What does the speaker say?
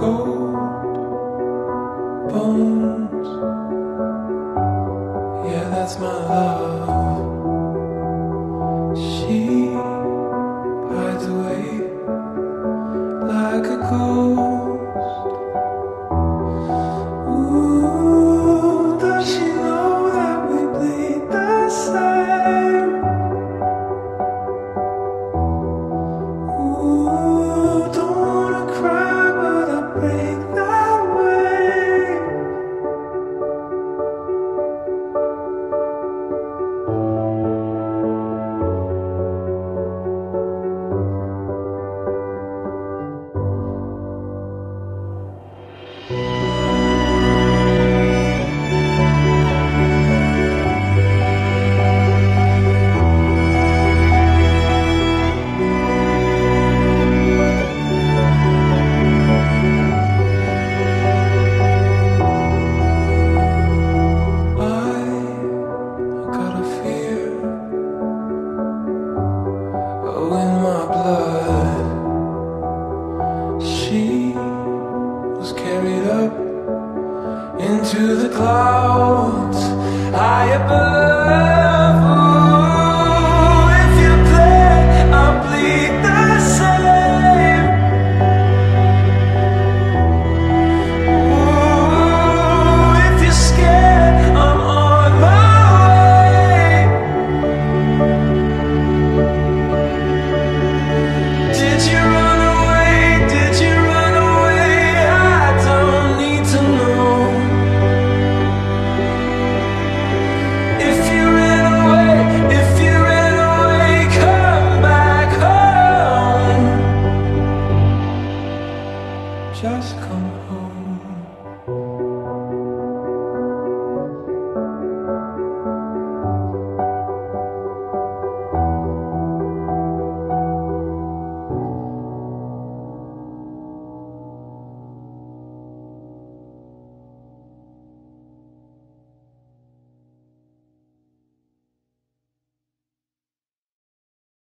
cold bones. Yeah, that's my love. Into the clouds high above.